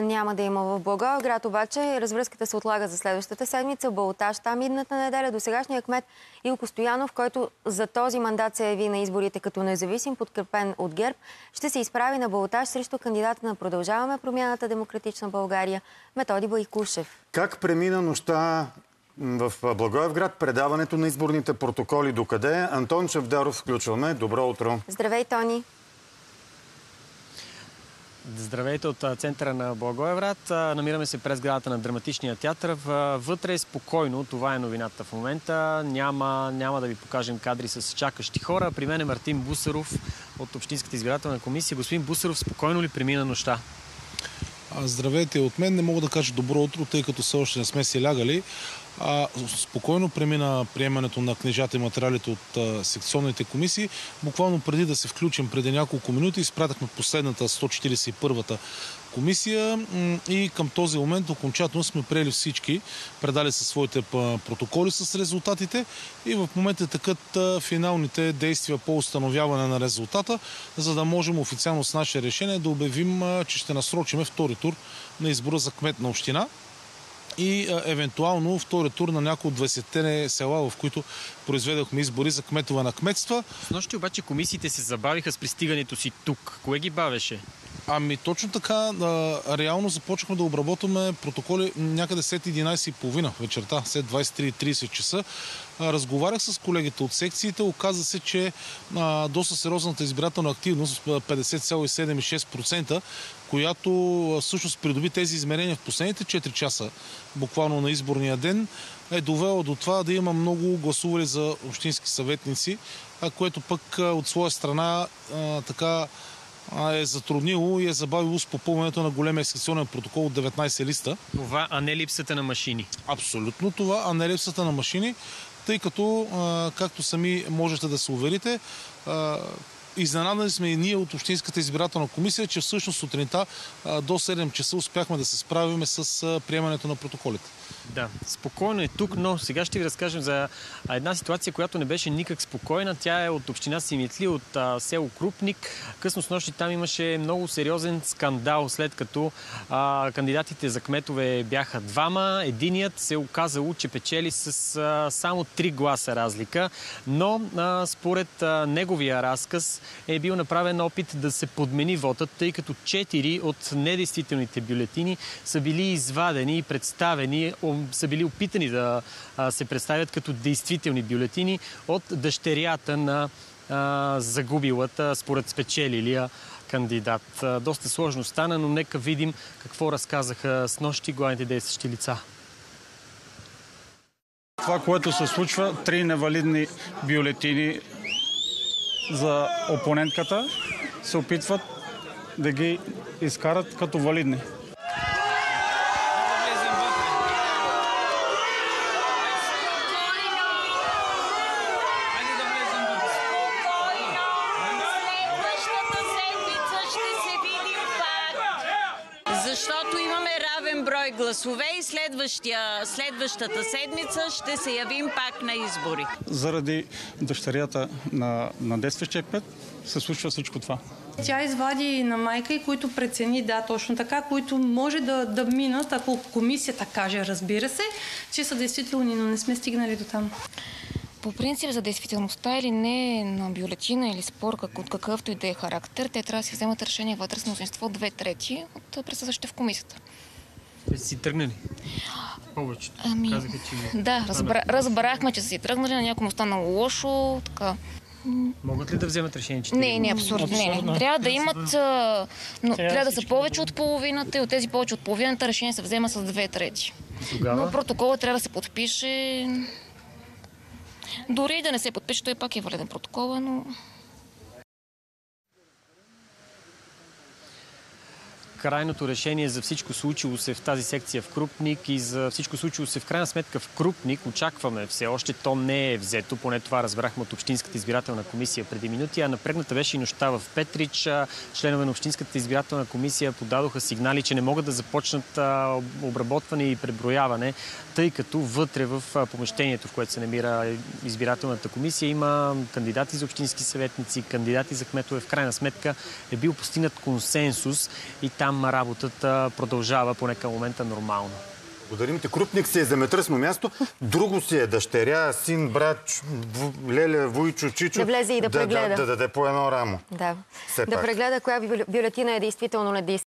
няма да има в Благоевград, обаче развръзката се отлага за следващата седмица. Балотаж там идната неделя до сегашния кмет Илко Стоянов, който за този мандат се яви на изборите като независим, подкрепен от ГЕРБ, ще се изправи на балотаж срещу кандидата на Продължаваме промяната Демократична България Методи Байкушев. Как премина нощта в Благоевград предаването на изборните протоколи докъде? Антон Чевдаров включваме. Добро утро. Здравей, Тони. Здравейте от центъра на Благоеврат. Намираме се през градата на Драматичния театър. Вътре е спокойно. Това е новината в момента. Няма, няма да ви покажем кадри с чакащи хора. При мен е Мартин Бусаров от Общинската избирателна комисия. Господин Бусаров, спокойно ли премина нощта? Здравейте от мен. Не мога да кажа добро утро, тъй като все още не сме си лягали. А, спокойно премина приемането на книжата и материалите от а, секционните комисии. Буквално преди да се включим, преди няколко минути, изпратахме последната 141-та комисия. И към този момент окончателно сме приели всички, предали са своите протоколи с резултатите. И в момента такът финалните действия по установяване на резултата, за да можем официално с наше решение да обявим, че ще насрочиме втори тур на избора за кмет на община и а, евентуално втори тур на някои от 20-те села, в които произведохме избори за кметове на кметства. С нощи обаче комисиите се забавиха с пристигането си тук. Кое ги бавеше? Ами точно така, а, реално започнахме да обработваме протоколи някъде след 11.30 вечерта, след 23.30 часа. А, разговарях с колегите от секциите, оказа се, че а, доста сериозната избирателна активност, 50,76%, която всъщност придоби тези измерения в последните 4 часа, буквално на изборния ден, е довела до това да има много гласували за общински съветници, което пък от своя страна така е затруднило и е забавило с попълването на големия секционен протокол от 19 листа. Това, а не липсата на машини? Абсолютно това, а не липсата на машини, тъй като, както сами можете да се уверите, Изненадани сме и ние от Общинската избирателна комисия, че всъщност сутринта до 7 часа успяхме да се справим с приемането на протоколите. Да, спокойно е тук, но сега ще ви разкажем за една ситуация, която не беше никак спокойна. Тя е от община Симитли, от село Крупник. Късно с нощи там имаше много сериозен скандал, след като а, кандидатите за кметове бяха двама. Единият се оказало, че печели с а, само три гласа разлика, но според неговия разказ е бил направен опит да се подмени вотът, тъй като четири от недействителните бюлетини са били извадени и представени са били опитани да се представят като действителни бюлетини от дъщерята на загубилата според спечелилия кандидат. Доста сложно стана, но нека видим какво разказаха с нощи главните действащи лица. Това, което се случва, три невалидни бюлетини за опонентката, се опитват да ги изкарат като валидни. Гласове и следващата седмица ще се явим пак на избори. Заради дъщерята на, на действащия пет се случва всичко това. Тя извади на майка и които прецени, да, точно така, които може да, да минат, ако комисията каже, разбира се, че са действителни, но не сме стигнали до там. По принцип за действителността или не на бюлетина или спор от какъвто и да е характер, те трябва да си вземат решение вътре с мнозинство две трети от присъстващите в комисията. Те си тръгнали? Повечето. Ами, Казаха, че... Да, разбра... разбрахме, че са си тръгнали, на някому останало лошо, така. Могат ли да вземат решение, че... Не, не, абсурдно. Не, не. Трябва да имат... Но, трябва, трябва да са повече от половината и от тези повече от половината решение се взема с две трети. Тогава? Но протокола трябва да се подпише... Дори и да не се подпише, той пак е валиден протокола, но... крайното решение за всичко случило се в тази секция в Крупник и за всичко случило се в крайна сметка в Крупник. Очакваме все още. То не е взето, поне това разбрахме от Общинската избирателна комисия преди минути, а напрегната беше и нощта в Петрич. Членове на Общинската избирателна комисия подадоха сигнали, че не могат да започнат обработване и преброяване, тъй като вътре в помещението, в което се намира избирателната комисия, има кандидати за общински съветници, кандидати за кметове. В крайна сметка е бил постигнат консенсус и там там работата продължава поне към момента нормално. Благодарим ти. Крупник си е земетръсно място, друго си е дъщеря, син, брат, Леля, Вуйчо, Чичо. Да влезе и да прегледа. Да, да даде по едно рамо. Да. Все да пак. прегледа коя бю- бюлетина е действително недействителна